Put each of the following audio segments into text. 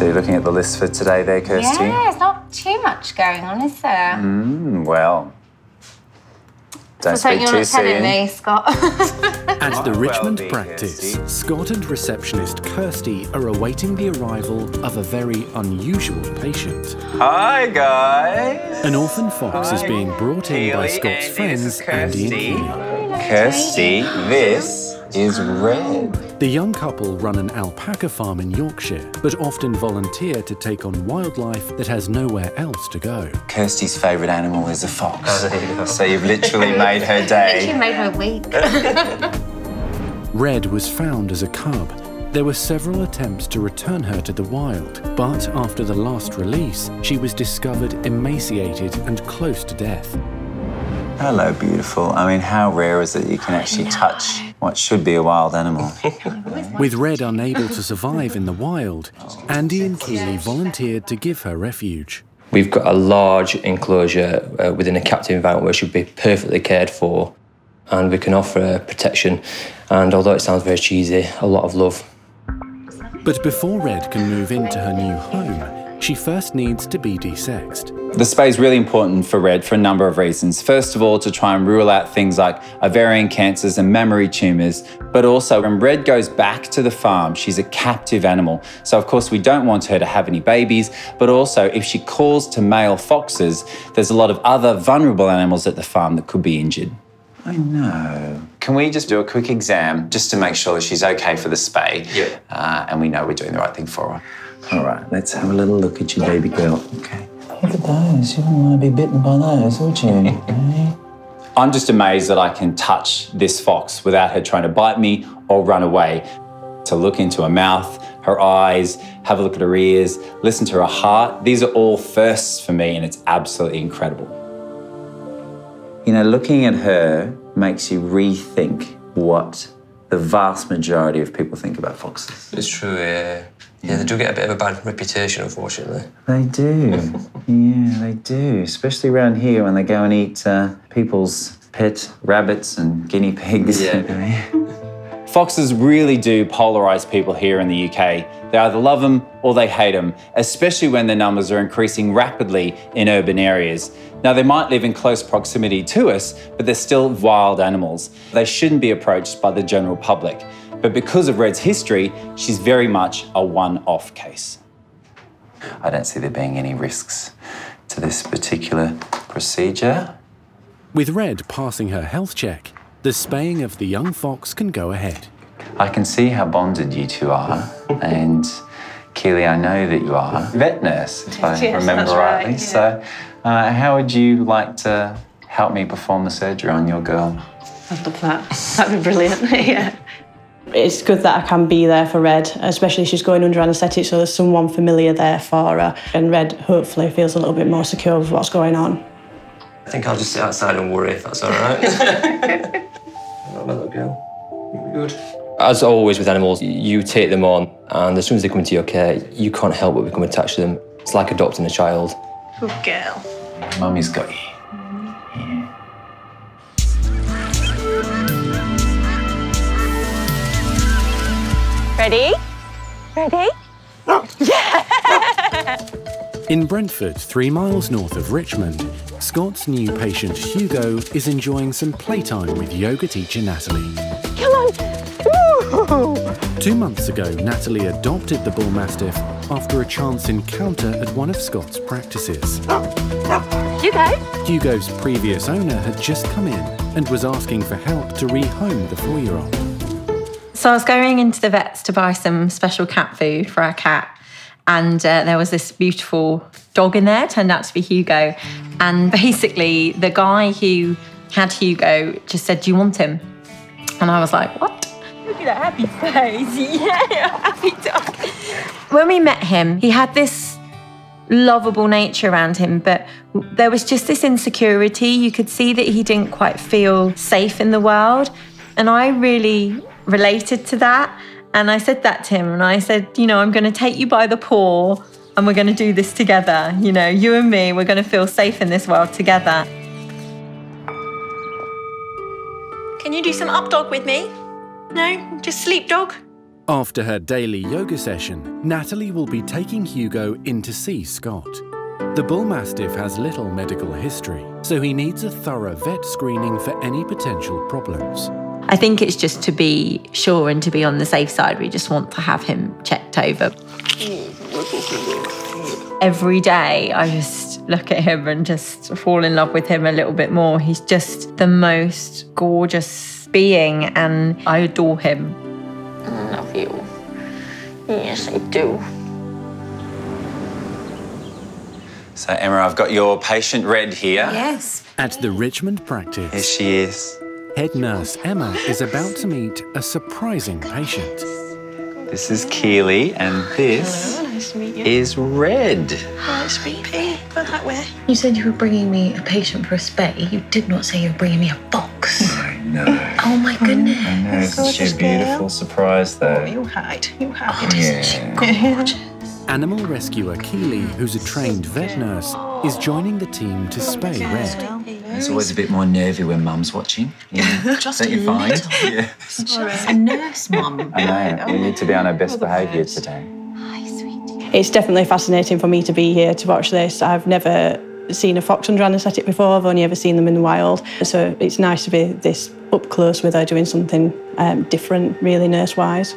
So you're looking at the list for today there, Kirsty? Yeah, there's not too much going on, is there? Mm, well, don't so speak you're too not telling soon. me, Scott. At the Richmond be, practice, Kirsty. Scott and receptionist Kirsty are awaiting the arrival of a very unusual patient. Hi, guys. An orphan fox is being brought in by Scott's and friends, Andy and Kirsty. Kirsty, this is Red. The young couple run an alpaca farm in Yorkshire, but often volunteer to take on wildlife that has nowhere else to go. Kirsty's favourite animal is a fox. so you've literally made her Literally day. made her week. Red was found as a cub. There were several attempts to return her to the wild, but after the last release, she was discovered emaciated and close to death. Hello, beautiful. I mean, how rare is it you can actually touch what should be a wild animal? With Red unable to survive in the wild, Andy and Keely volunteered to give her refuge. We've got a large enclosure uh, within a captive environment where she'll be perfectly cared for, and we can offer her protection. And although it sounds very cheesy, a lot of love. But before Red can move into her new home, she first needs to be desexed. The spay is really important for Red for a number of reasons. First of all, to try and rule out things like ovarian cancers and mammary tumours, but also when Red goes back to the farm, she's a captive animal. So, of course, we don't want her to have any babies, but also if she calls to male foxes, there's a lot of other vulnerable animals at the farm that could be injured. I know. Can we just do a quick exam just to make sure that she's okay for the spay? Yeah. Uh, and we know we're doing the right thing for her. All right, let's have a little look at your baby girl. Okay. Look at those. You wouldn't want to be bitten by those, would you? Eh? I'm just amazed that I can touch this fox without her trying to bite me or run away. To look into her mouth, her eyes, have a look at her ears, listen to her heart. These are all firsts for me, and it's absolutely incredible. You know, looking at her makes you rethink what the vast majority of people think about foxes. It's true, yeah. Yeah, they do get a bit of a bad reputation, unfortunately. They do. yeah, they do. Especially around here when they go and eat uh, people's pet rabbits and guinea pigs. Yeah. Foxes really do polarize people here in the UK. They either love them or they hate them, especially when their numbers are increasing rapidly in urban areas. Now, they might live in close proximity to us, but they're still wild animals. They shouldn't be approached by the general public. But because of Red's history, she's very much a one off case. I don't see there being any risks to this particular procedure. With Red passing her health check, the spaying of the young fox can go ahead. I can see how bonded you two are, and Keely, I know that you are vet nurse, if I Yes, remember that's right, rightly. yeah. So, uh, how would you like to help me perform the surgery on your girl? I'd love that. That'd be brilliant. yeah. It's good that I can be there for Red, especially she's going under anaesthetic, so there's someone familiar there for her. And Red hopefully feels a little bit more secure with what's going on. I think I'll just sit outside and worry if that's all right. Not my little girl. You'll be good. As always with animals, you take them on, and as soon as they come into your care, you can't help but become attached to them. It's like adopting a child. Good girl. Mummy's got you. Ready? Ready? yeah! In Brentford, three miles north of Richmond, Scott's new patient Hugo is enjoying some playtime with yoga teacher Natalie. Come on. Woo! Two months ago, Natalie adopted the Bull Mastiff after a chance encounter at one of Scott's practices. Hugo? Hugo's previous owner had just come in and was asking for help to rehome the four year old. So I was going into the vets to buy some special cat food for our cat, and uh, there was this beautiful dog in there. Turned out to be Hugo, and basically the guy who had Hugo just said, "Do you want him?" And I was like, "What?" Look at that happy face! Yeah, happy dog. When we met him, he had this lovable nature around him, but there was just this insecurity. You could see that he didn't quite feel safe in the world. And I really related to that. And I said that to him. And I said, you know, I'm going to take you by the paw and we're going to do this together. You know, you and me, we're going to feel safe in this world together. Can you do some up dog with me? No? Just sleep dog? After her daily yoga session, Natalie will be taking Hugo in to see Scott. The Bull Mastiff has little medical history, so he needs a thorough vet screening for any potential problems. I think it's just to be sure and to be on the safe side. We just want to have him checked over. Every day, I just look at him and just fall in love with him a little bit more. He's just the most gorgeous being, and I adore him. I love you. Yes, I do. So, Emma, I've got your patient Red here. Yes. At the Richmond practice. Here she is. Head nurse Emma is about to meet a surprising patient. This is Keely, and this Nice to meet you. is Red. Nice to meet you. Go that way. You said you were bringing me a patient for a spay. You did not say you were bringing me a box. I know. Oh my goodness. I know. Isn't she a beautiful girl. surprise, Oh, though? you hide. You hide. Oh, isn't she Yeah. gorgeous? Animal rescuer Keely, who's a trained vet nurse, is joining the team to spay Red. It's always a bit more nervy when mum's watching. Yeah. Just Don't a you find? little. Yeah. A nurse, mum. I know. You need to be on our best behaviour today. Hi, sweetie. It's definitely fascinating for me to be here to watch this. I've never seen a fox under anaesthetic before. I've only ever seen them in the wild. So it's nice to be this up close with her doing something um, different, really nurse-wise.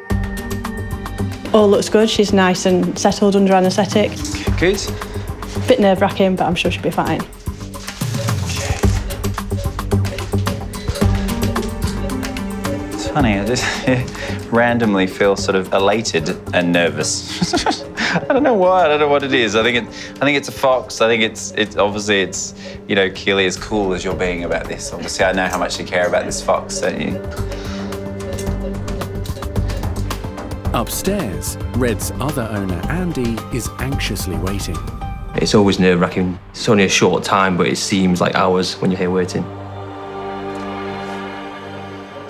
All looks good. She's nice and settled under anaesthetic. Good. Bit nerve-wracking, but I'm sure she'll be fine. Funny. I just randomly feel sort of elated and nervous. I don't know why. I don't know what it is. I think it. I think it's a fox. I think it's. It's obviously it's. You know, Keely, as cool as you're being about this. Obviously, I know how much you care about this fox, don't you? Upstairs, Red's other owner, Andy, is anxiously waiting. It's always nerve wracking. It's only a short time, but it seems like hours when you're here waiting.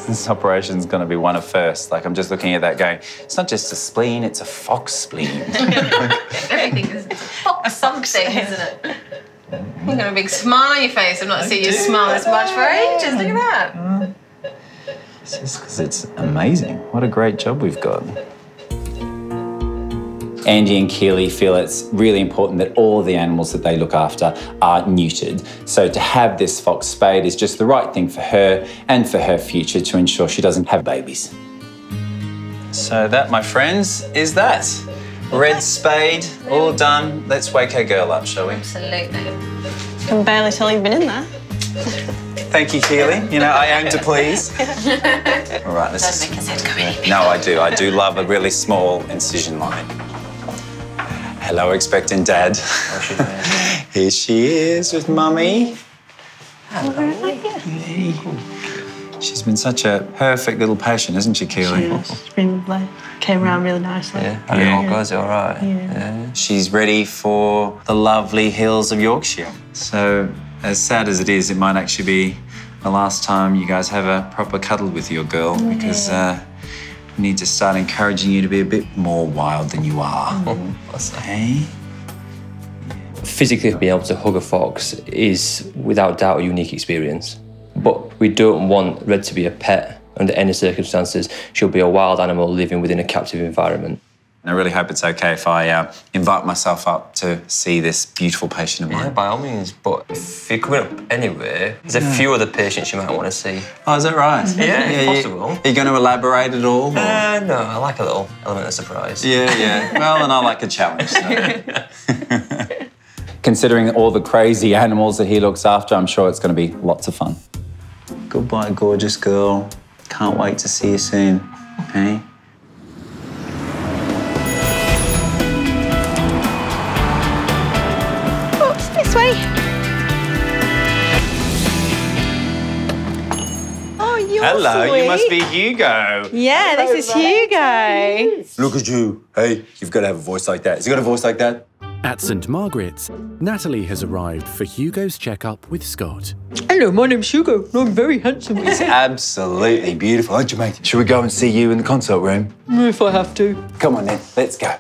This operation's going to be one of first. Like I'm just looking at that, going, it's not just a spleen; it's a fox spleen. Everything is fox something, isn't it? You've got a big smile on your face. I've not seen you smile this much for ages. Look at that. It's just because it's amazing. What a great job we've got. Andy and Keely feel it's really important that all the animals that they look after are neutered. So to have this fox spayed is just the right thing for her and for her future to ensure she doesn't have babies. So that, my friends, is that. Red spayed, all done. Let's wake our girl up, shall we? Absolutely. I can barely tell you've been in there. Thank you, Keely. You know, I aim to please. All right, let's just... Make his head go any No, I do. I do love a really small incision line. Hello, expectant dad. Here she is with mummy. Hello. She's been such a perfect little patient, hasn't she, Keely? It's been lovely. Came around really nicely. Yeah, and it all goes all right. Yeah. She's ready for the lovely hills of Yorkshire. So, as sad as it is, it might actually be the last time you guys have a proper cuddle with your girl because uh, we need to start encouraging you to be a bit more wild than you are. Mm. Hey? Physically being able to hug a fox is without doubt a unique experience. But we don't want Red to be a pet under any circumstances. She'll be a wild animal living within a captive environment. And I really hope it's okay if I uh, invite myself up to see this beautiful patient of mine. Yeah, by all means. But if you're coming up anyway, there's a few other patients you might want to see. Oh, is that right? Yeah, if you- possible. Are you going to elaborate at all? or- Uh, no, I like a little element of surprise. Yeah, yeah. Well, and I like a challenge. so. Considering all the crazy animals that he looks after, I'm sure it's going to be lots of fun. Goodbye, gorgeous girl. Can't wait to see you soon. Hey? Hello, sweet. you must be Hugo. Yeah, this is Hugo. Look at you. Hey, you've got to have a voice like that. Has he got a voice like that? At St Margaret's, Natalie has arrived for Hugo's checkup with Scott. Hello, my name's Hugo. I'm very handsome. It's absolutely beautiful, aren't you, mate? Should we go and see you in the consult room? if I have to. Come on then, let's go.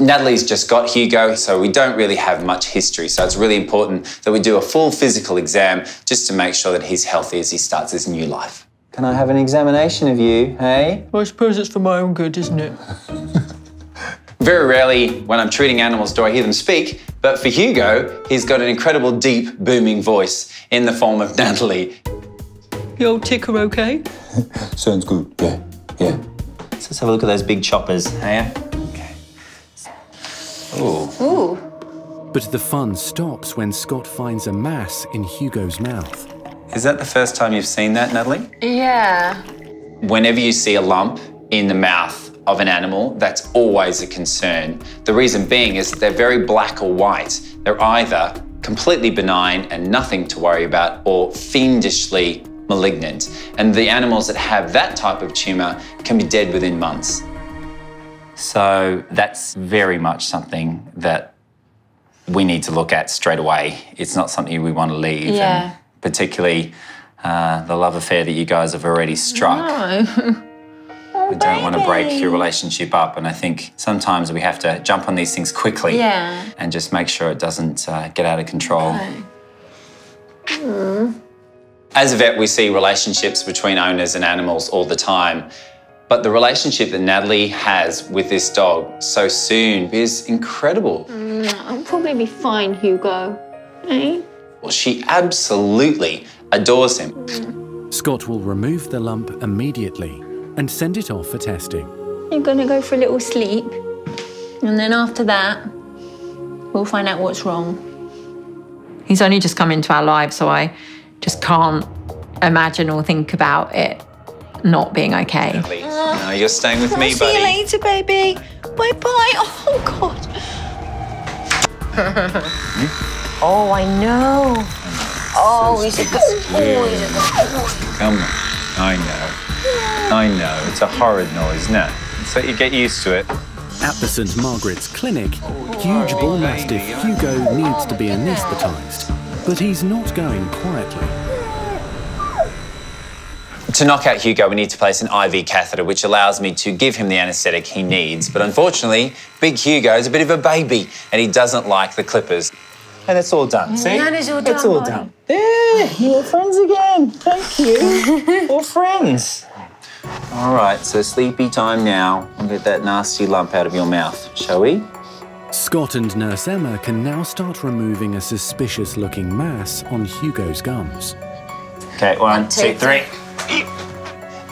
Natalie's just got Hugo, so we don't really have much history. So it's really important that we do a full physical exam just to make sure that he's healthy as he starts his new life. Can I have an examination of you, hey? Well, I suppose it's for my own good, isn't it? Very rarely, when I'm treating animals, do I hear them speak, but for Hugo, he's got an incredible, deep, booming voice in the form of Natalie. The old ticker okay? Sounds good. Yeah, yeah. So let's have a look at those big choppers, hey? Okay. Ooh. Ooh. But the fun stops when Scott finds a mass in Hugo's mouth. Is that the first time you've seen that, Natalie? Yeah. Whenever you see a lump in the mouth of an animal, that's always a concern. The reason being is they're very black or white. They're either completely benign and nothing to worry about, or fiendishly malignant. And the animals that have that type of tumour can be dead within months. So that's very much something that we need to look at straight away. It's not something we want to leave. Yeah. Particularly uh, the love affair that you guys have already struck. No. We don't want to break your relationship up. And I think sometimes we have to jump on these things quickly Yeah. and just make sure it doesn't uh, get out of control. As a vet, we see relationships between owners and animals all the time. But the relationship that Natalie has with this dog so soon is incredible. I'll probably be fine, Hugo. Eh? Well, she absolutely adores him. Scott will remove the lump immediately and send it off for testing. You're gonna go for a little sleep. And then after that, we'll find out what's wrong. He's only just come into our lives, so I just can't imagine or think about it not being okay. Natalie, no, you're staying with me, See you later, baby. Bye bye. Oh, God. oh, I know. Oh, he's a good. Oh, he's a good. Come on. I know. I know. It's a horrid noise, isn't it? So you get used to it. At the St Margaret's Clinic, huge bull mastiff Hugo needs to be anaesthetised, but he's not going quietly. To knock out Hugo, we need to place an IV catheter, which allows me to give him the anaesthetic he needs. But unfortunately, Big Hugo is a bit of a baby and he doesn't like the clippers. And it's all done. See? That is all done. It's all buddy. done. There, you're friends again. Thank you. We're friends. All right, so sleepy time now. We'll get that nasty lump out of your mouth, shall we? Scott and Nurse Emma can now start removing a suspicious looking mass on Hugo's gums. Okay, one, two, two, three.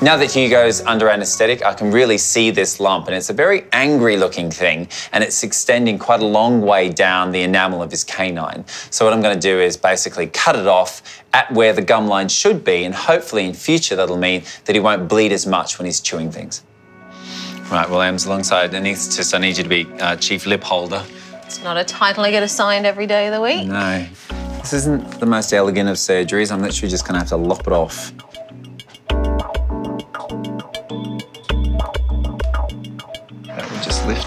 Now that Hugo's under anaesthetic, I can really see this lump, and it's a very angry looking thing, and it's extending quite a long way down the enamel of his canine. So, what I'm going to do is basically cut it off at where the gum line should be, and hopefully in future that'll mean that he won't bleed as much when he's chewing things. Right, Williams, alongside anaesthetist, I need you to be uh, chief lip holder. It's not a title I get assigned every day of the week. No, this isn't the most elegant of surgeries. I'm literally just going to have to lop it off.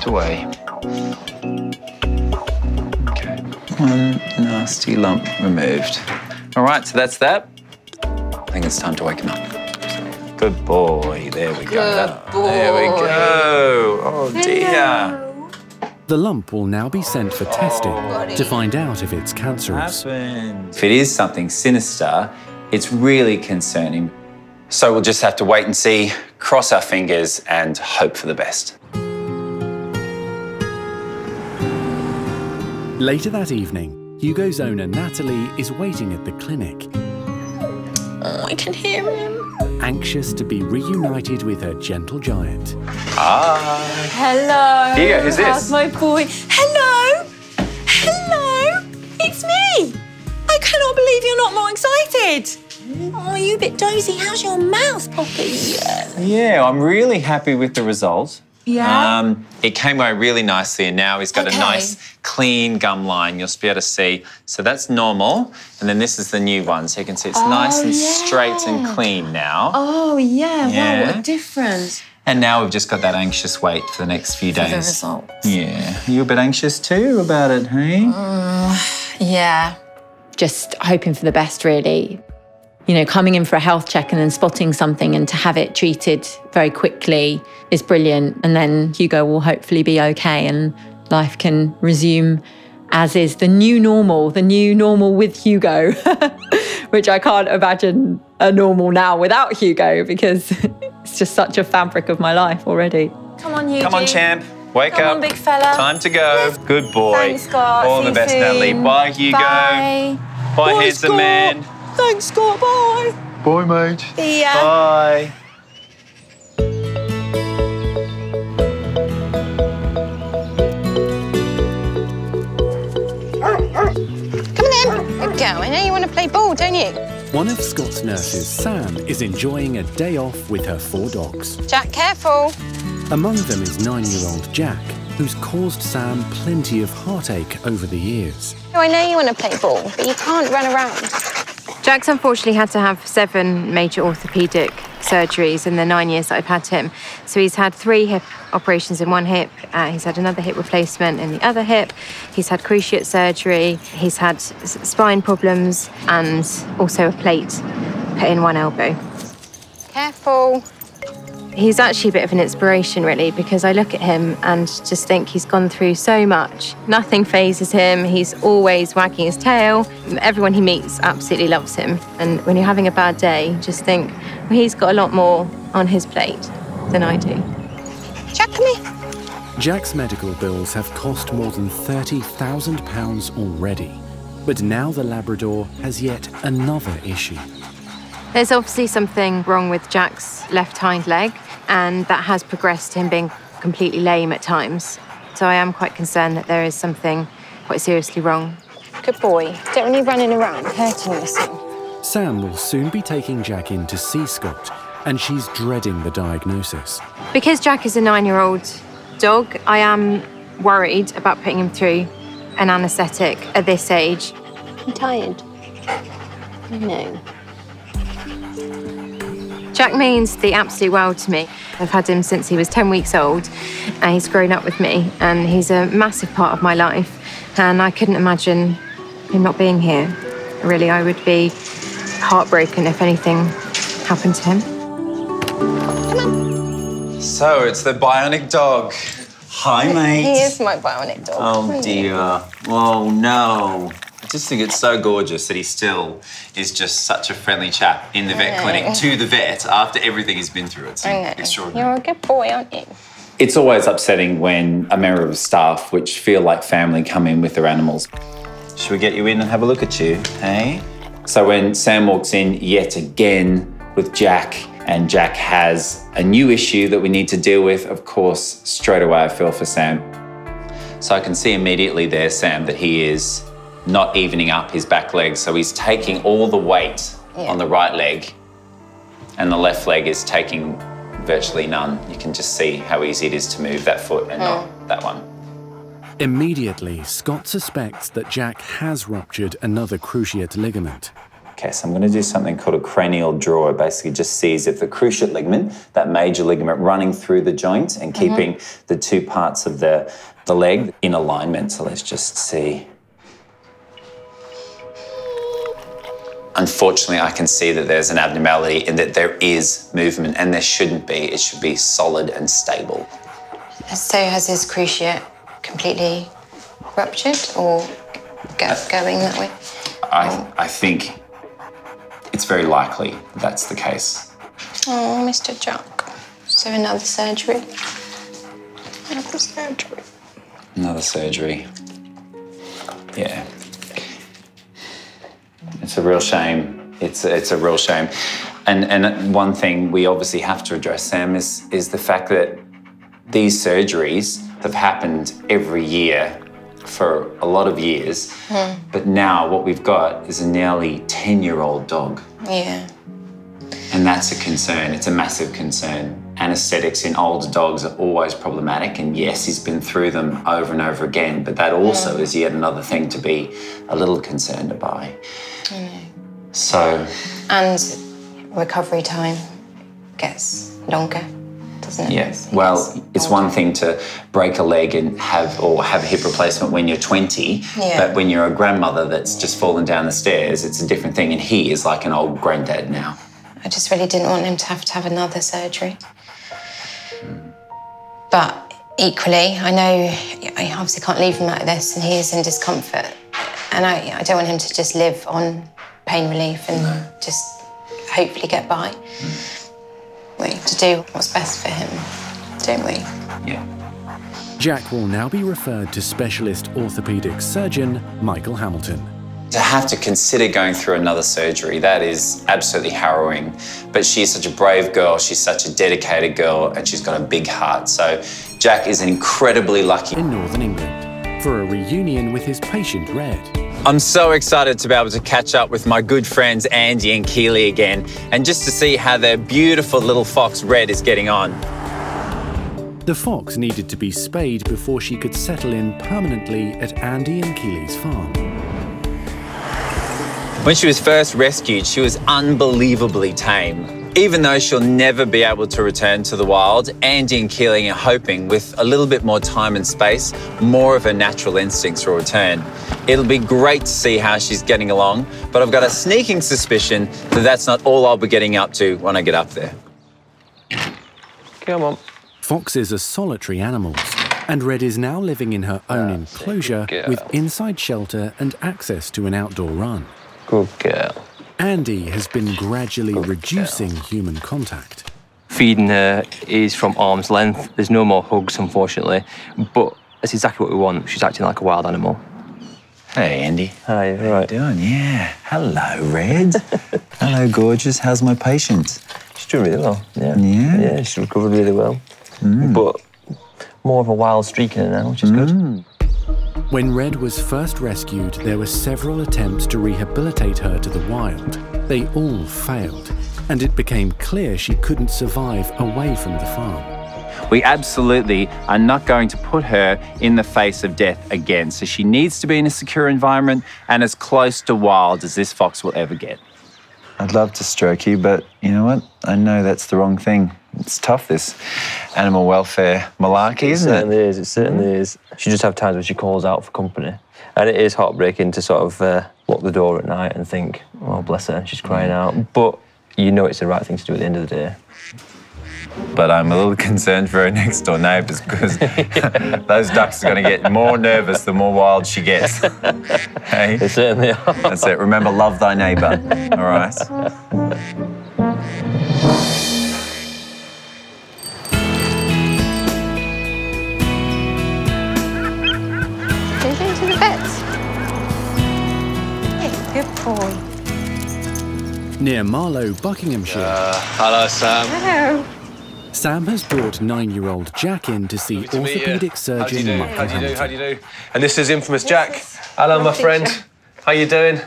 Will away. Okay, one nasty lump removed. All right, so that's that. I think it's time to wake him up. Good boy. There we go. Good There we go. Oh dear. The lump will now be sent for testing to find out if it's cancerous. If it is something sinister, it's really concerning. So we'll just have to wait and see, cross our fingers, and hope for the best. Later that evening, Hugo's owner Natalie is waiting at the clinic, Oh, I can hear him. anxious to be reunited with her gentle giant. Ah. Hello. Hugo, who's this? How's my boy? Hello. Hello. It's me. I cannot believe you're not more excited. Oh, you a bit dozy. How's your mouth, Poppy? Yeah, I'm really happy with the result. Yeah? Um, it came away really nicely, and now he's got Okay. a nice, clean gum line. You'll be able to see. So that's normal. And then this is the new one. So you can see it's nice and straight and clean now. Oh, yeah. Yeah. Wow, what a difference. And now we've just got that anxious wait for the next few days. The days. results. Yeah. You a bit anxious too about it, hey? Yeah. Just hoping for the best, really. You know, coming in for a health check and then spotting something and to have it treated very quickly is brilliant. And then Hugo will hopefully be okay and life can resume as is the new normal, the new normal with Hugo, which I can't imagine a normal now without Hugo because it's just such a fabric of my life already. Come on, Eugene. Come on, champ. Wake Come up. on, big fella. Time to go. Good boy. Thanks, Scott. All See the best, soon. Natalie. Bye, Hugo. Bye. Bye, Bye, handsome Scott. man. Thanks, Scott. Bye. Bye, mate. See ya. Bye. Good girl. I know you want to play ball, don't you? One of Scott's nurses, Sam, is enjoying a day off with her four dogs. Jack, careful. Among them is nine year old Jack, who's caused Sam plenty of heartache over the years. Oh, I know you want to play ball, but you can't run around. Jack's unfortunately had to have seven major orthopedic surgeries in the nine years that I've had him. So he's had three hip operations in one hip, uh, he's had another hip replacement in the other hip, he's had cruciate surgery, he's had spine problems, and also a plate put in one elbow. Careful. He's actually a bit of an inspiration, really, because I look at him and just think he's gone through so much. Nothing fazes him. He's always wagging his tail. Everyone he meets absolutely loves him. And when you're having a bad day, just think, well, he's got a lot more on his plate than I do. Come here. Jack's medical bills have cost more than £30,000 already. But now the Labrador has yet another issue. There's obviously something wrong with Jack's left hind leg, and that has progressed to him being completely lame at times. So I am quite concerned that there is something quite seriously wrong. Good boy. Don't really running around hurting yourself. Sam will soon be taking Jack in to see Scott, and she's dreading the diagnosis. Because Jack is a nine year old dog, I am worried about putting him through an anaesthetic at this age. I'm tired. No. Jack means the absolute world to me. I've had him since he was 10 weeks old, and he's grown up with me, and he's a massive part of my life. And I couldn't imagine him not being here. Really, I would be heartbroken if anything happened to him. So it's the bionic dog. Hi, mate. He is my bionic dog. Oh dear. Oh no. I just think it's so gorgeous that he still is just such a friendly chap in the vet clinic to the vet after everything he's been through. It's extraordinary. You're a good boy, aren't you? It's always upsetting when a member of staff, which feel like family, come in with their animals. Should we get you in and have a look at you, hey? So when Sam walks in yet again with Jack, and Jack has a new issue that we need to deal with, of course, straight away I feel for Sam. So I can see immediately there, Sam, that he is not evening up his back leg. So he's taking all the weight on the right leg, and the left leg is taking virtually none. You can just see how easy it is to move that foot and not that one. Immediately, Scott suspects that Jack has ruptured another cruciate ligament. Okay, so I'm going to do something called a cranial draw. It basically just sees if the cruciate ligament, that major ligament running through the joint and mm-hmm. keeping the two parts of the, the leg in alignment. So let's just see. Unfortunately, I can see that there's an abnormality in that there is movement and there shouldn't be. It should be solid and stable. So has his cruciate completely ruptured or go, uh, going that way? I, I think it's very likely that's the case. Oh, Mr. Jack. So another surgery. Another surgery. Another surgery. Yeah. It's a real shame. It's a, it's a real shame. And and one thing we obviously have to address, Sam, is is the fact that these surgeries have happened every year for a lot of years. Hmm. But now what we've got is a nearly 10-year-old dog. Yeah. And that's a concern. It's a massive concern. Anesthetics in older dogs are always problematic. And yes, he's been through them over and over again, but that also hmm. is yet another thing to be a little concerned by. So, And recovery time gets longer, doesn't it? yeah, well, it's one thing to break a leg and have or have a hip replacement when you're 20, Yeah. but when you're a grandmother that's just fallen down the stairs, it's a different thing. And he is like an old granddad now. I just really didn't want him to have to have another surgery. But equally, I know I obviously can't leave him like this, and he is in discomfort. And I, I don't want him to just live on pain relief and just hopefully get by. We have to do what's best for him, don't we? Yeah. Jack will now be referred to specialist orthopaedic surgeon Michael Hamilton. To have to consider going through another surgery, that is absolutely harrowing. But she's such a brave girl, she's such a dedicated girl, and she's got a big heart. So Jack is incredibly lucky. In Northern England, for a reunion with his patient Red. I'm so excited to be able to catch up with my good friends Andy and Keely again, and just to see how their beautiful little fox Red is getting on. The fox needed to be spayed before she could settle in permanently at Andy and Keely's farm. When she was first rescued, she was unbelievably tame. Even though she'll never be able to return to the wild, Andy and Keely are hoping with a little bit more time and space, more of her natural instincts will return. It'll be great to see how she's getting along, but I've got a sneaking suspicion that that's not all I'll be getting up to when I get up there. Come on. Foxes are solitary animals, and Red is now living in her own enclosure with inside shelter and access to an outdoor run. Good girl. Andy has been gradually reducing human contact. Feeding her is from arm's length. There's no more hugs, unfortunately, but that's exactly what we want. She's acting like a wild animal. Hey, Andy. Hi, How right. Doing? Yeah. Hello, Red. Hello, gorgeous. How's my patient? She's doing really well. Yeah. Yeah? Yeah, she's recovered really well. Hmm. But more of a wild streak in her now, which is good. Hmm. When Red was first rescued, there were several attempts to rehabilitate her to the wild. They all failed, and it became clear she couldn't survive away from the farm. We absolutely are not going to put her in the face of death again. So she needs to be in a secure environment and as close to wild as this fox will ever get. I'd love to stroke you, but you know what? I know that's the wrong thing. It's tough, this animal welfare malarkey, It isn't certainly it? is. It certainly is. She just have times when she calls out for company, and it is heartbreaking to sort of uh, lock the door at night and think, "Oh, bless her, she's crying out." But you know it's the right thing to do at the end of the day. But I'm a little concerned for her next door neighbours because those ducks are going to get more nervous the more wild she gets. hey? They certainly are. That's it. Remember, love thy neighbour. All right. Near Marlow, Buckinghamshire, uh, Hello, Sam. Hello. Sam has brought nine year old Jack in to see to meet you. orthopaedic How do you surgeon do? Michael How do you do? How do you do? And this is infamous Jack. Hello, my friend. How you doing?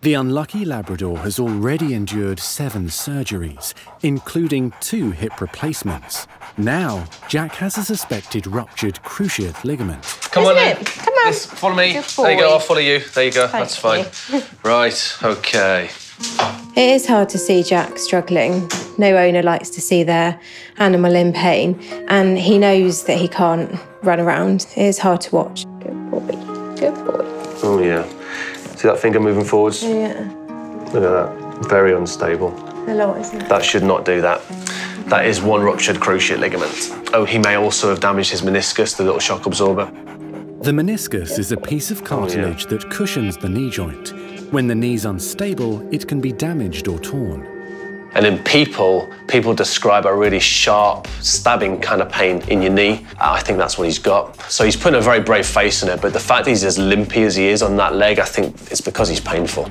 The unlucky Labrador has already endured seven surgeries, including two hip replacements. Now, Jack has a suspected ruptured cruciate ligament. Come on, Isn't then. it? Come on. Yes, follow me. There you go. I'll follow you. There you go. That's fine. Thank Right. Okay. It is hard to see Jack struggling. No owner likes to see their animal in pain, and he knows that he can't run around. It is hard to watch. Good boy. Good boy. Oh yeah. See that finger moving forwards? Yeah. Look at that. Very unstable. A lot, isn't it? That should not do that. That is one ruptured cruciate ligament. Oh, he may also have damaged his meniscus, the little shock absorber. The meniscus is a piece of cartilage oh, that cushions the knee joint. When the knee's unstable, it can be damaged or torn. And in people, people describe a really sharp, stabbing kind of pain in your knee. Uh, I think that's what he's got. So he's putting a very brave face on it, but the fact that he's as limpy as he is on that leg, I think it's because he's painful.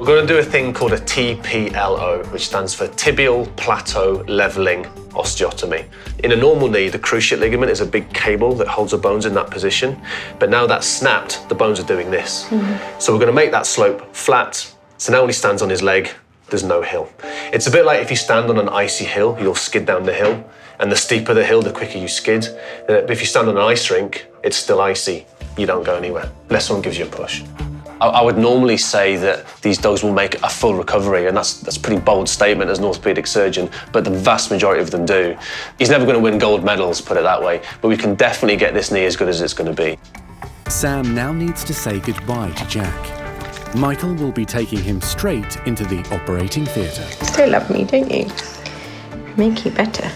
We're going to do a thing called a TPLO, which stands for tibial plateau leveling osteotomy. In a normal knee, the cruciate ligament is a big cable that holds the bones in that position, but now that's snapped, the bones are doing this. Mm-hmm. So we're going to make that slope flat. So now when he stands on his leg, there's no hill. It's a bit like if you stand on an icy hill, you'll skid down the hill, and the steeper the hill, the quicker you skid. But if you stand on an ice rink, it's still icy. You don't go anywhere unless someone gives you a push. I, I would normally say that these dogs will make a full recovery, and that's that's a pretty bold statement as an orthopedic surgeon. But the vast majority of them do. He's never going to win gold medals, put it that way. But we can definitely get this knee as good as it's going to be. Sam now needs to say goodbye to Jack. Michael will be taking him straight into the operating theatre. Still love me, don't you? Make you better.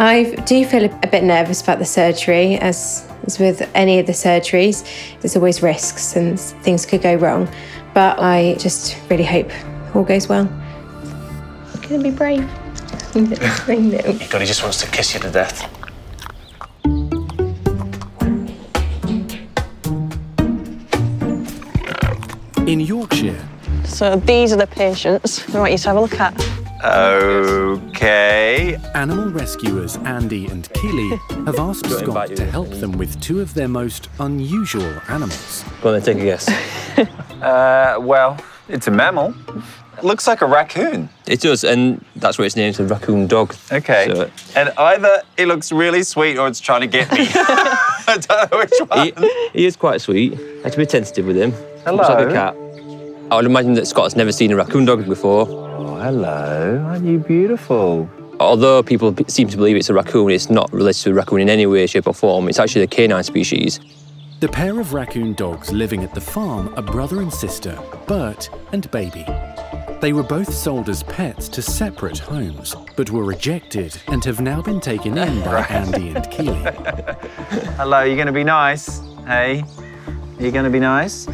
I do feel a bit nervous about the surgery, as, as with any of the surgeries. There's always risks and things could go wrong. But I just really hope all goes well. I'm gonna be brave. I know. God, he just wants to kiss you to death. In Yorkshire, So these are the patients I want you to have a look at. Okay. Animal rescuers Andy and Keely have asked Got to invite Scott to help them with two of their most unusual animals. Go on then, take a guess. Uh, well, it's a mammal. It looks like a raccoon. it does, and that's what it's named, a raccoon dog. Okay. So, And either it looks really sweet or it's trying to get me. I don't know which one. he, he is quite sweet. I had to be tentative with him. Hello. Looks like a cat. I would imagine that Scott's never seen a raccoon dog before. Hello. Aren't you beautiful? Although people seem to believe it's a raccoon, it's not related to a raccoon in any way, shape, or form. It's actually a canine species. The pair of raccoon dogs living at the farm are brother and sister, Bert and Baby. They were both sold as pets to separate homes, but were rejected and have now been taken in by Andy and Keely. Hello, you're going to be nice? Hey, You're going to be nice?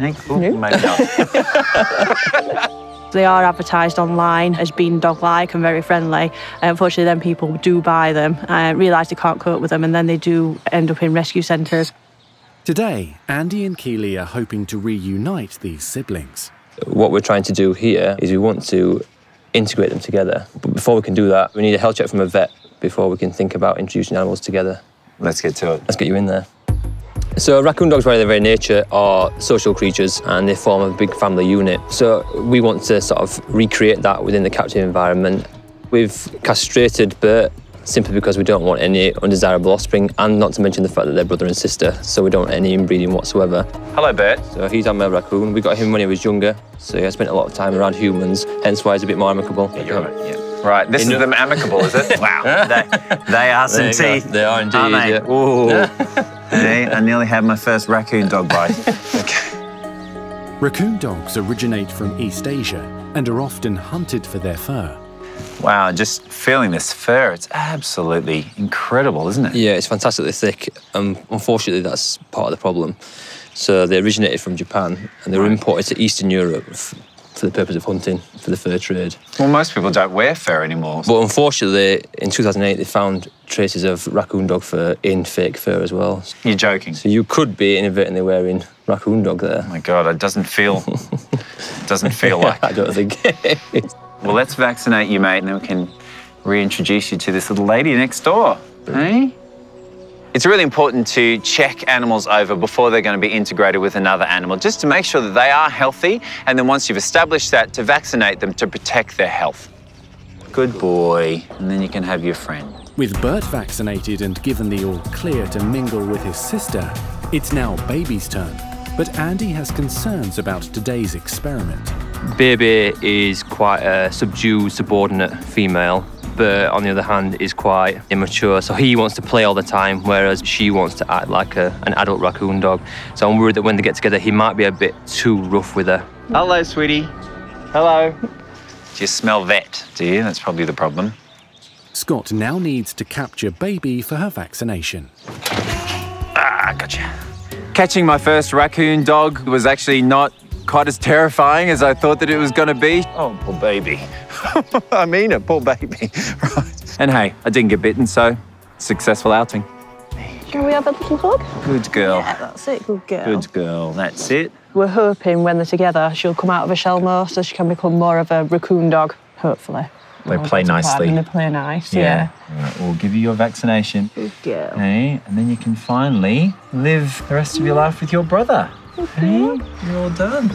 Hey, ooh, maybe not. They are advertised online as being dog-like and very friendly. And unfortunately, then people do buy them, uh, realise they can't cope with them, and then they do end up in rescue centres. Today, Andy and Keely are hoping to reunite these siblings. What we're trying to do here is we want to integrate them together. But before we can do that, we need a health check from a vet before we can think about introducing animals together. Let's get to it. Let's get you in there. So raccoon dogs, by their very nature, are social creatures and they form a big family unit. So we want to sort of recreate that within the captive environment. We've castrated Bert simply because we don't want any undesirable offspring and not to mention the fact that they're brother and sister, so we don't want any inbreeding whatsoever. Hello, Bert. So he's our male raccoon. We got him when he was younger, so he has spent a lot of time around humans, hence why he's a bit more amicable. You're right. Yeah. Right, this You is know- them amicable, is it? Wow. they, they are some There go. teeth. They are indeed, aren't they? yeah. Ooh. hey, I nearly had my first raccoon dog bite. okay. Raccoon dogs originate from East Asia and are often hunted for their fur. Wow, just feeling this fur, it's absolutely incredible, isn't it? Yeah, it's fantastically thick. Um, unfortunately, that's part of the problem. So they originated from Japan and they were imported to Eastern Europe f- for the purpose of hunting, for the fur trade. Well, most people don't wear fur anymore. But unfortunately, in 2008, they found traces of raccoon dog fur in fake fur as well. You're joking. So you could be inadvertently wearing raccoon dog there. Oh my God, it doesn't feel, doesn't feel like. I don't think. Well, let's vaccinate you, mate, and then we can reintroduce you to this little lady next door. Hey? It's really important to check animals over before they're going to be integrated with another animal, just to make sure that they are healthy. And then once you've established that, to vaccinate them to protect their health. Good boy. And then you can have your friend. With Bert vaccinated and given the all clear to mingle with his sister, it's now Baby's turn. But Andy has concerns about today's experiment. Baby is quite a subdued, subordinate female. Bert, on the other hand, is quite immature, so he wants to play all the time, whereas she wants to act like a, an adult raccoon dog. So I'm worried that when they get together, he might be a bit too rough with her. Hello, sweetie. Hello. Do you smell vet? Do you? That's probably the problem. Scott now needs to capture Baby for her vaccination. Ah, gotcha. Catching my first raccoon dog was actually not quite as terrifying as I thought that it was going to be. Oh, poor baby. I mean it, poor baby. right. And hey, I didn't get bitten, so successful outing. Can we have a little hug? Good girl. Yeah, that's it, good girl. Good girl. That's it. We're hoping when they're together, she'll come out of her shell more, so she can become more of a raccoon dog, hopefully. They Oh, play that's part nicely. They play nice, yeah. All right, we'll give you your vaccination. Good girl. Hey, and then you can finally live the rest of your life with your brother. Hey, you're all done.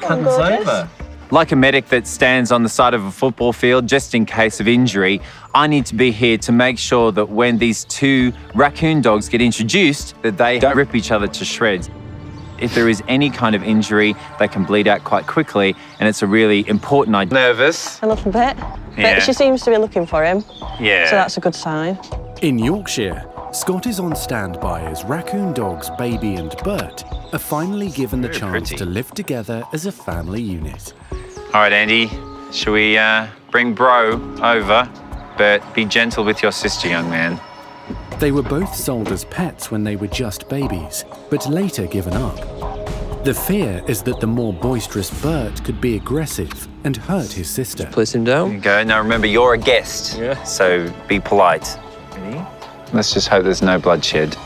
Cutting's gorgeous. over. Like a medic that stands on the side of a football field just in case of injury, I need to be here to make sure that when these two raccoon dogs get introduced, that they don't rip each other to shreds. If there is any kind of injury, they can bleed out quite quickly, and it's a really important idea. Nervous? A little bit. Yeah. But she seems to be looking for him, Yeah. so that's a good sign. In Yorkshire, Scott is on standby as raccoon dogs Baby and Bert are finally given the Very chance pretty. to live together as a family unit. All right, Andy, shall we uh, bring Bro over? Bert, be gentle with your sister, young man. They were both sold as pets when they were just babies, but later given up. The fear is that the more boisterous Bert could be aggressive and hurt his sister. Place him down. There you go. Now remember, you're a guest. Yeah. So be polite. Ready? Let's just hope there's no bloodshed.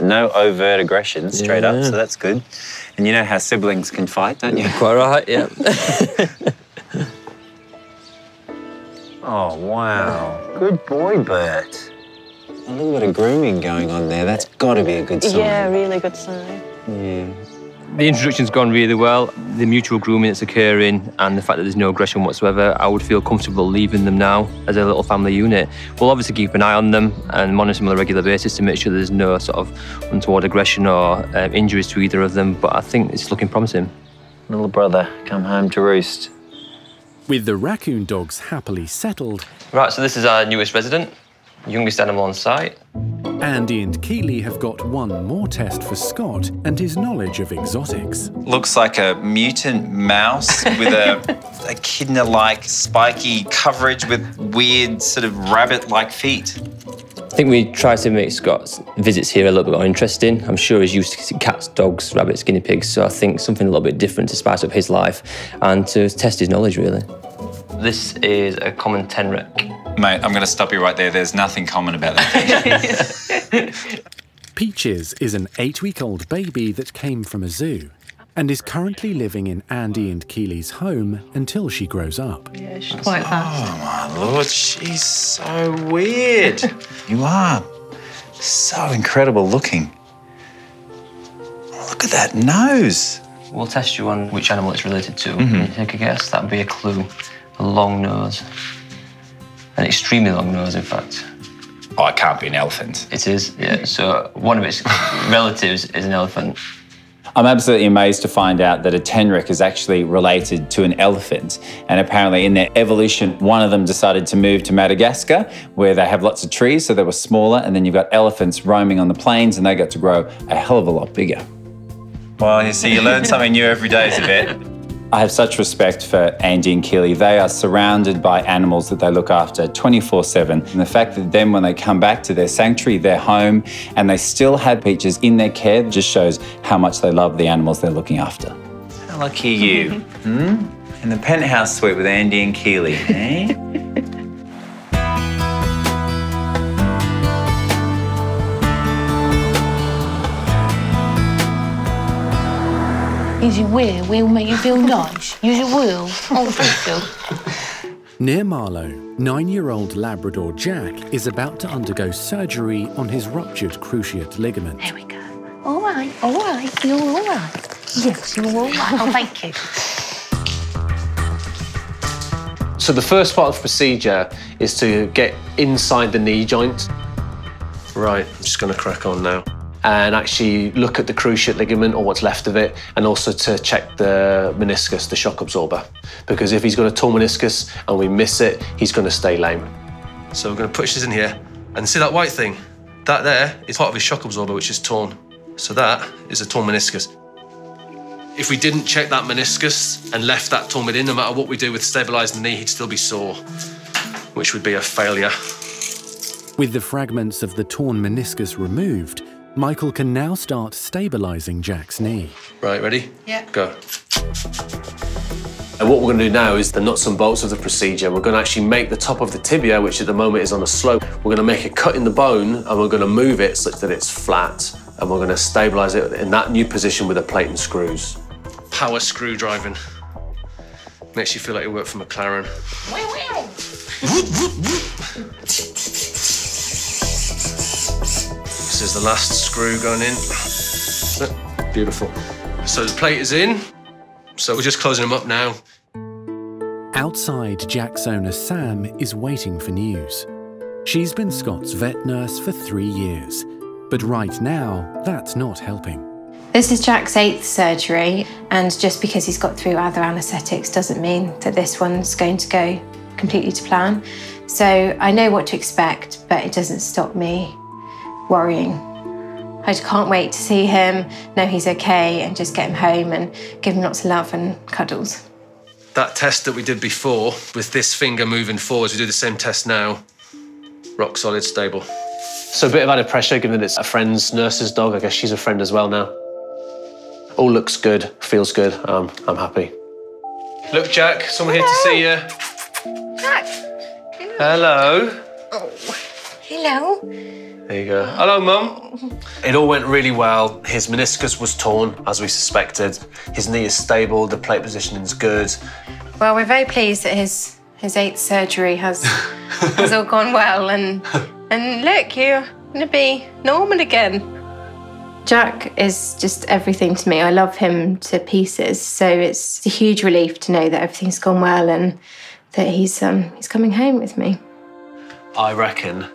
no overt aggression, straight up, so that's good. And you know how siblings can fight, don't you? Quite right, yeah. Oh, wow. Good boy, Bert. A little bit of grooming going on there. That's got to be a good sign. Yeah, really good sign. Yeah. The introduction's gone really well. The mutual grooming that's occurring and the fact that there's no aggression whatsoever, I would feel comfortable leaving them now as a little family unit. We'll obviously keep an eye on them and monitor them on a regular basis to make sure there's no sort of untoward aggression or um, injuries to either of them. But I think it's looking promising. Little brother, come home to roost. With the raccoon dogs happily settled, Right, so this is our newest resident, youngest animal on site. Andy and Keeley have got one more test for Scott and his knowledge of exotics. Looks like a mutant mouse with a echidna like spiky coverage with weird, sort of rabbit like feet. I think we try to make Scott's visits here a little bit more interesting. I'm sure he's used to cats, dogs, rabbits, guinea pigs, so I think something a little bit different to spice up his life and to test his knowledge, really. This is a common tenrec. Mate, I'm going to stop you right there. There's nothing common about that. Peaches is an eight week old baby that came from a zoo and is currently living in Andy and Keeley's home until she grows up. Yeah, she's quite fast. oh my lord, she's so weird. you are so incredible looking. Look at that nose. We'll test you on which animal it's related to. Can you take a guess? That'd be a clue. A long nose. An extremely long nose, in fact. Oh, it can't be an elephant. It is, yeah. So one of its relatives is an elephant. I'm absolutely amazed to find out that a tenrec is actually related to an elephant. And apparently, in their evolution, one of them decided to move to Madagascar, where they have lots of trees, so they were smaller. And then you've got elephants roaming on the plains, and they got to grow a hell of a lot bigger. Well, you see, you learn something new every day, Zabet. I have such respect for Andy and Keely. They are surrounded by animals that they look after 24 7. And the fact that then, when they come back to their sanctuary, their home, and they still have Peaches in their care just shows how much they love the animals they're looking after. How lucky you. hmm? In the penthouse suite with Andy and Keely, eh? Use your will. Will make you feel nice. Use your will. Oh, thank you. Near Marlow, nine year old Labrador Jack is about to undergo surgery on his ruptured cruciate ligament. There we go. All right, all right. You're all right. Yes, you're all right. Oh, thank you. So the first part of the procedure is to get inside the knee joint. Right, I'm just going to crack on now. And actually look at the cruciate ligament or what's left of it, and also to check the meniscus, the shock absorber. Because if he's got a torn meniscus and we miss it, he's going to stay lame. So we're going to push this in here, and see that white thing? That there is part of his shock absorber, which is torn. So that is a torn meniscus. If we didn't check that meniscus and left that torn in, no matter what we do with stabilising the knee, he'd still be sore, which would be a failure. With the fragments of the torn meniscus removed, Michael can now start stabilising Jack's knee. Right, ready? Yeah. Go. And what we're going to do now is the nuts and bolts of the procedure. We're going to actually make the top of the tibia, which at the moment is on a slope, we're going to make a cut in the bone and we're going to move it such that it's flat and we're going to stabilise it in that new position with a plate and screws. Power screw driving. Makes you feel like you work for McLaren. This is the last screw going in. Beautiful. So the plate is in. So we're just closing them up now. Outside, Jack's owner Sam is waiting for news. She's been Scott's vet nurse for three years, but right now, that's not helping. This is Jack's eighth surgery, and just because he's got through other anaesthetics doesn't mean that this one's going to go completely to plan. So I know what to expect, but it doesn't stop me worrying. I just can't wait to see him, know he's okay, and just get him home and give him lots of love and cuddles. That test that we did before with this finger moving forwards, we do the same test now. Rock solid, stable. So a bit of added pressure, given that it's a friend's nurse's dog. I guess she's a friend as well now. All looks good, feels good. Um, I'm happy. Look, Jack, someone here to see you. Jack. Hello. Oh, hello. There you go. Hello, Mum. It all went really well. His meniscus was torn, as we suspected. His knee is stable, the plate positioning is good. Well, we're very pleased that his his eighth surgery has has all gone well, and and look, you're gonna be normal again. Jack is just everything to me. I love him to pieces. So it's a huge relief to know that everything's gone well and that he's um he's coming home with me. I reckon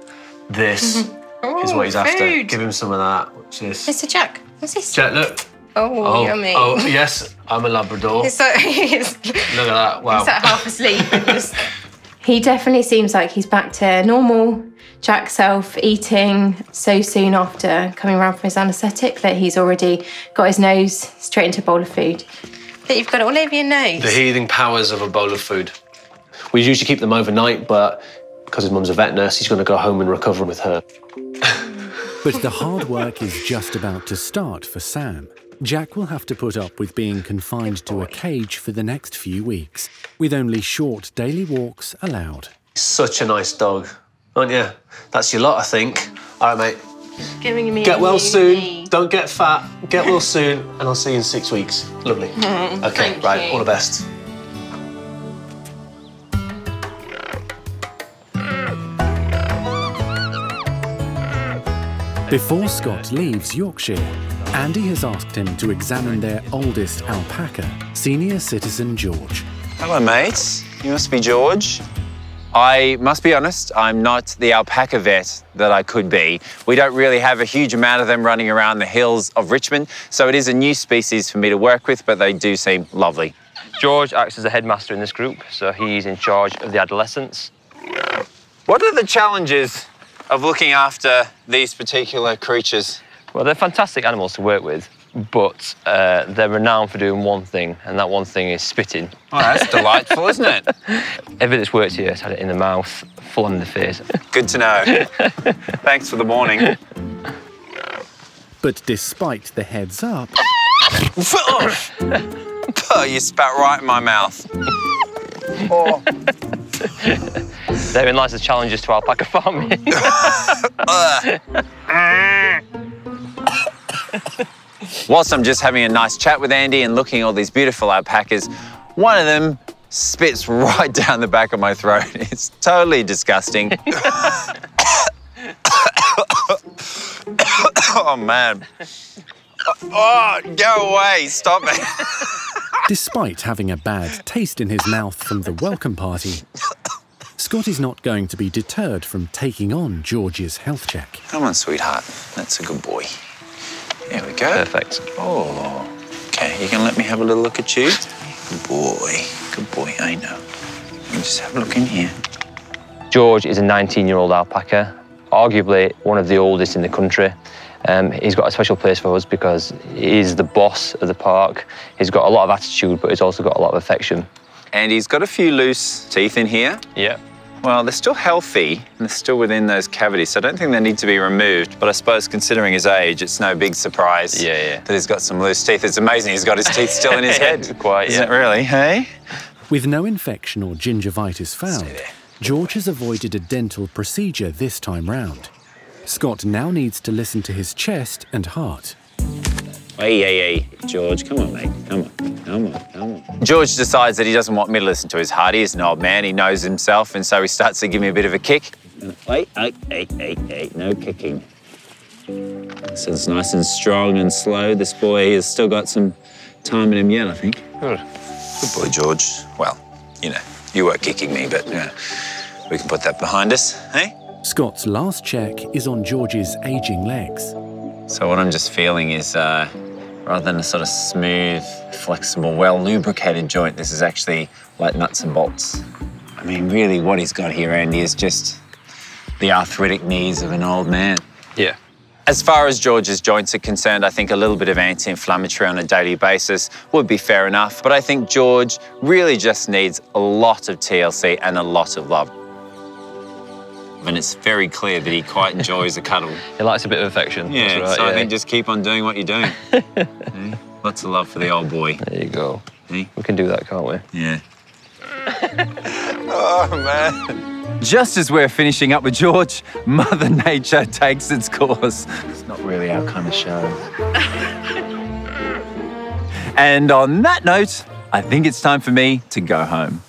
this is Oh, what he's after. Give him some of that, which is. Mr. Jack, what's this? Jack, look. Oh, oh, oh, yummy. oh, yes, I'm a Labrador. He's so, he's, Look at that. Wow. He's like half asleep. just- he definitely seems like he's back to normal Jack self, eating so soon after coming around from his anaesthetic that he's already got his nose straight into a bowl of food. That you've got it all over your nose. The healing powers of a bowl of food. We usually keep them overnight, but because his mum's a vet nurse, he's going to go home and recover with her. But the hard work is just about to start for Sam. Jack will have to put up with being confined to a cage for the next few weeks, with only short daily walks allowed. Such a nice dog, aren't you? That's your lot, I think. All right, mate. Giving me Get well soon. knee. Don't get fat. Get well soon, and I'll see you in six weeks. Lovely. Mm, Okay, thank right. you. All the best. Before Scott leaves Yorkshire, Andy has asked him to examine their oldest alpaca, senior citizen George. Hello, mates. You must be George. I must be honest, I'm not the alpaca vet that I could be. We don't really have a huge amount of them running around the hills of Richmond, so it is a new species for me to work with, but they do seem lovely. George acts as the headmaster in this group, so he's in charge of the adolescents. What are the challenges of looking after these particular creatures? Well, they're fantastic animals to work with, but uh, they're renowned for doing one thing, and that one thing is spitting. Oh, that's delightful, isn't it? Everything that's worked here has had it in the mouth, full on in the face. Good to know. Thanks for the warning. But despite the heads up, oh, you spat right in my mouth. Oh. Therein lies the challenges to alpaca farming. Whilst I'm just having a nice chat with Andy and looking at all these beautiful alpacas, one of them spits right down the back of my throat. It's totally disgusting. oh man. Oh, go away. Stop it. despite having a bad taste in his mouth from the welcome party, Scott is not going to be deterred from taking on George's health check. Come on, sweetheart. That's a good boy. There we go. Perfect. Oh, okay. You can let me have a little look at you. Good boy. Good boy. I know. You just have a look in here. George is a 19-year-old alpaca, arguably one of the oldest in the country. Um, he's got a special place for us because he's the boss of the park. He's got a lot of attitude, but he's also got a lot of affection. And he's got a few loose teeth in here. Yeah. Well, they're still healthy and they're still within those cavities, so I don't think they need to be removed. But I suppose considering his age, it's no big surprise Yeah, yeah. that he's got some loose teeth. It's amazing he's got his teeth still in his head. Quite, Isn't yeah. it really, hey? With no infection or gingivitis found, George has avoided a dental procedure this time round. Scott now needs to listen to his chest and heart. Hey, hey, hey, George, come on, mate. Come on, come on, come on. George decides that he doesn't want me to listen to his heart. He is an old man, he knows himself, and so he starts to give me a bit of a kick. Wait, hey, hey, hey, hey, no kicking. So it's nice and strong and slow. This boy has still got some time in him yet, I think. Good. Good boy, George. Well, you know, you were kicking me, but uh, we can put that behind us, hey? Scott's last check is on George's aging legs. So what I'm just feeling is, uh, rather than a sort of smooth, flexible, well lubricated joint, this is actually like nuts and bolts. I mean, really, what he's got here, Andy, is just the arthritic knees of an old man. Yeah. As far as George's joints are concerned, I think a little bit of anti-inflammatory on a daily basis would be fair enough. But I think George really just needs a lot of TLC and a lot of love. And it's very clear that he quite enjoys a cuddle. He likes a bit of affection. Yeah, That's right, so I think just keep on doing what you're doing. Yeah, Lots of love for the old boy. There you go. See? We can do that, can't we? Yeah. oh, man. Just as we're finishing up with George, Mother Nature takes its course. It's not really our kind of show. and on that note, I think it's time for me to go home.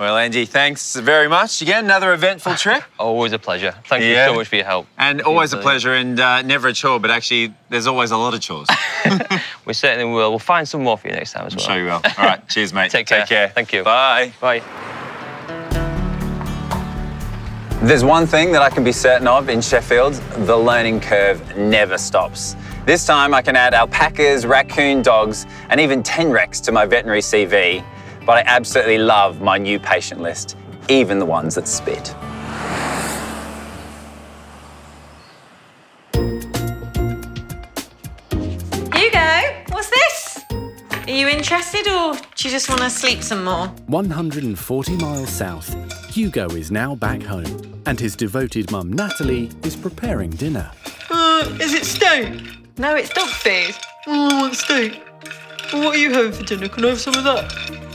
Well, Angie, thanks very much. Again, another eventful trip. Always a pleasure. Thank you so much for your help. And always a pleasure, and uh, never a chore, but actually, there's always a lot of chores. We certainly will. We'll find some more for you next time as I'm well. sure you will. All right, cheers, mate. Take care. Thank you. Bye. Bye. There's one thing that I can be certain of in Sheffield the learning curve never stops. This time I can add alpacas, raccoon dogs, and even Tenrecs to my veterinary CV, but I absolutely love my new patient list, even the ones that spit. Hugo, what's this? Are you interested or do you just want to sleep some more? 140 miles south, Hugo is now back home, and his devoted mum Natalie is preparing dinner. Uh, is it steak? No, it's dog food. Oh, I want steak. What are you having for dinner? Can I have some of that?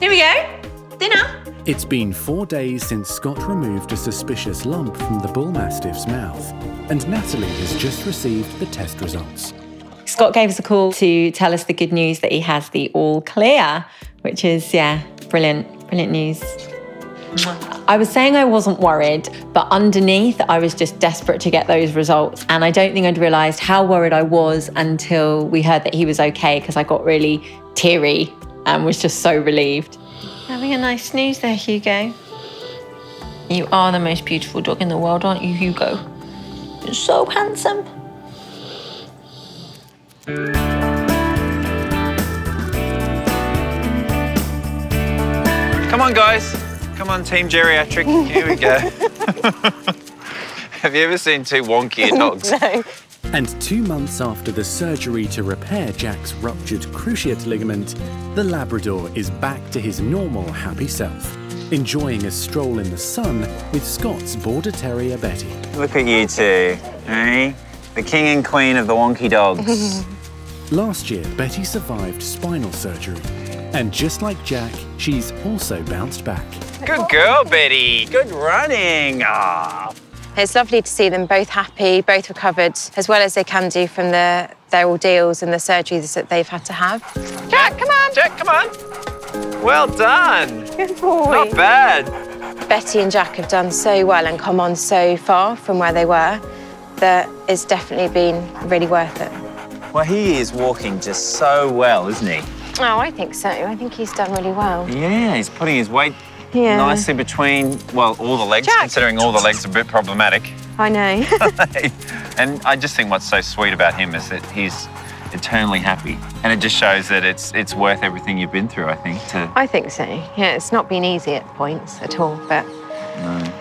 Here we go. Dinner. It's been four days since Scott removed a suspicious lump from the bull mastiff's mouth, and Natalie has just received the test results. Scott gave us a call to tell us the good news that he has the all clear, which is, yeah, brilliant, brilliant news. I was saying I wasn't worried, but underneath, I was just desperate to get those results. And I don't think I'd realised how worried I was until we heard that he was okay, because I got really teary and was just so relieved. Having a nice snooze there, Hugo. You are the most beautiful dog in the world, aren't you, Hugo? You're so handsome. Come on, guys. Come on, Team Geriatric. Here we go. Have you ever seen two wonky dogs? And two months after the surgery to repair Jack's ruptured cruciate ligament, the Labrador is back to his normal happy self, enjoying a stroll in the sun with Scott's Border Terrier Betty. Look at you two, eh? The king and queen of the wonky dogs. Last year, Betty survived spinal surgery, and just like Jack, she's also bounced back. Good girl, Betty. Good running. Ah. It's lovely to see them both happy, both recovered as well as they can do from the, their ordeals and the surgeries that they've had to have. Jack, come on. Jack, come on. Well done. Good boy. Not bad. Betty and Jack have done so well and come on so far from where they were that it's definitely been really worth it. Well, he is walking just so well, isn't he? Oh, I think so. I think he's done really well. Yeah, he's putting his weight Yeah. nicely between, well, all the legs, Jack. considering all the legs are a bit problematic. I know. and I just think what's so sweet about him is that he's eternally happy. And it just shows that it's it's worth everything you've been through, I think, to I think so. Yeah, it's not been easy at points at all, but know.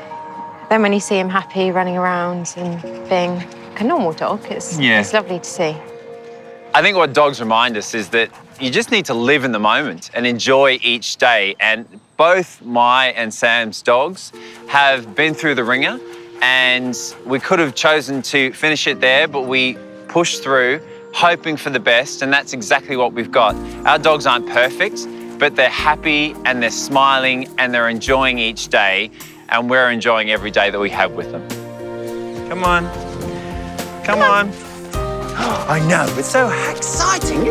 then when you see him happy running around and being like a normal dog, it's, Yeah. it's lovely to see. I think what dogs remind us is that you just need to live in the moment and enjoy each day. And both my and Sam's dogs have been through the wringer, and we could have chosen to finish it there, but we pushed through, hoping for the best, and that's exactly what we've got. Our dogs aren't perfect, but they're happy and they're smiling and they're enjoying each day, and we're enjoying every day that we have with them. Come on. Come, on. I know, it's so exciting.